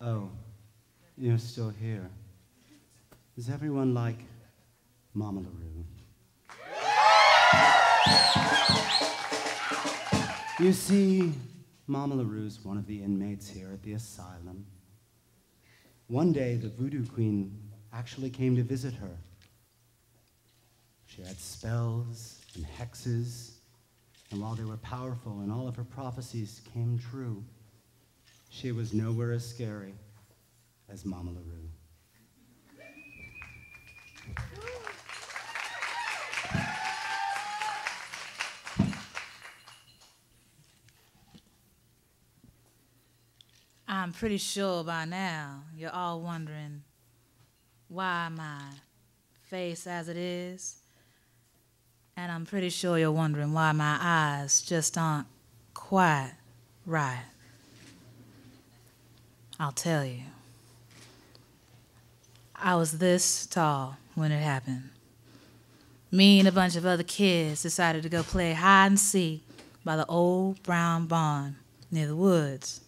Oh, you're still here. Is everyone like Mama LaRoux? You see, Mama LaRoux's one of the inmates here at the asylum. One day, the voodoo queen actually came to visit her. She had spells and hexes, and while they were powerful and all of her prophecies came true, she was nowhere as scary as Mama LaRoux. I'm pretty sure by now you're all wondering why my face as it is. And I'm pretty sure you're wondering why my eyes just aren't quite right. I'll tell you. I was this tall when it happened. Me and a bunch of other kids decided to go play hide and seek by the old brown barn near the woods.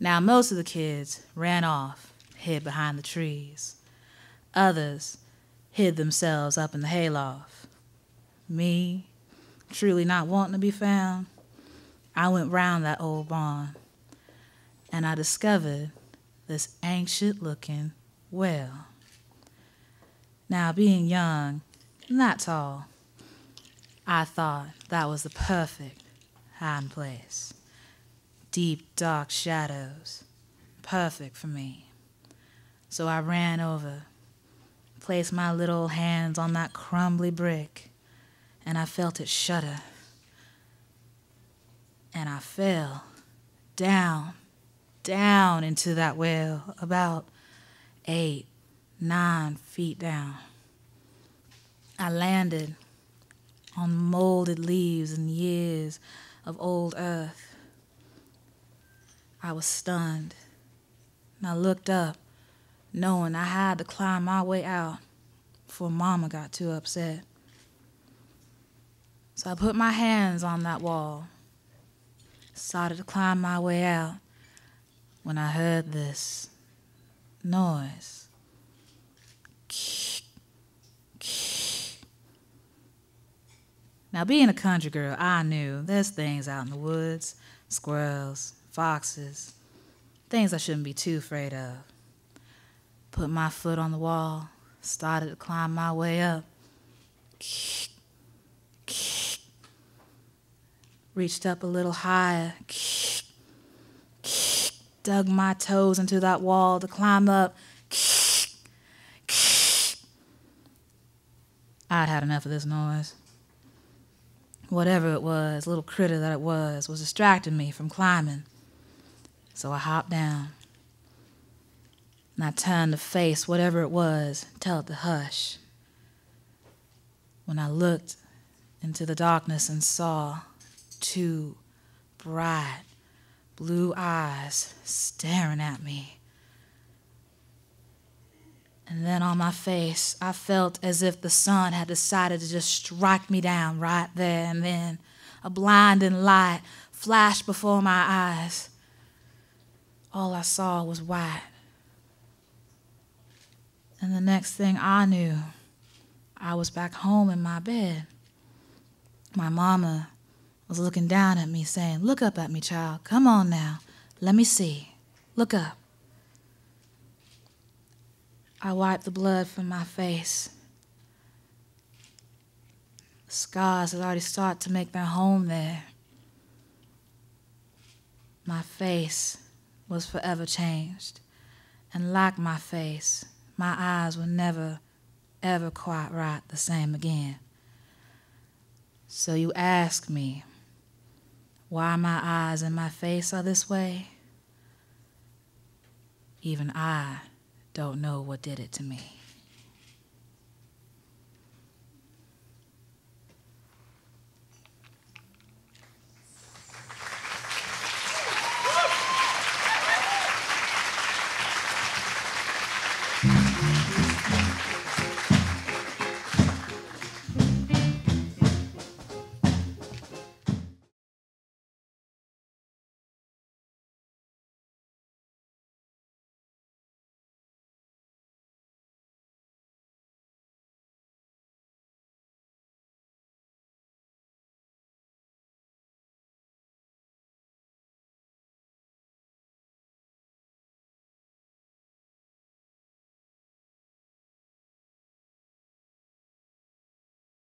Now, most of the kids ran off, hid behind the trees. Others hid themselves up in the hayloft. Me, truly not wanting to be found, I went round that old barn and I discovered this ancient looking well. Now, being young, not tall, I thought that was the perfect hiding place. Deep, dark shadows, perfect for me. So I ran over, placed my little hands on that crumbly brick, and I felt it shudder. And I fell down, down into that well, about eight, nine feet down. I landed on molded leaves and years of old earth. I was stunned. And I looked up, knowing I had to climb my way out before Mama got too upset. So I put my hands on that wall, started to climb my way out when I heard this noise. Now, being a country girl, I knew there's things out in the woods squirrels, foxes, things I shouldn't be too afraid of. Put my foot on the wall, started to climb my way up. Reached up a little higher, dug my toes into that wall to climb up. I'd had enough of this noise. Whatever it was, little critter that it was, was distracting me from climbing. So I hopped down. And I turned to face whatever it was, tell it to hush. When I looked into the darkness and saw two bright blue eyes staring at me. And then on my face, I felt as if the sun had decided to just strike me down right there and then. A blinding light flashed before my eyes. All I saw was white. And the next thing I knew, I was back home in my bed. My mama was looking down at me, saying, Look up at me, child. Come on now. Let me see. Look up. I wiped the blood from my face. Scars had already started to make their home there. My face was forever changed. And like my face, my eyes were never, ever quite right the same again. So you ask me why my eyes and my face are this way? Even I don't know what did it to me.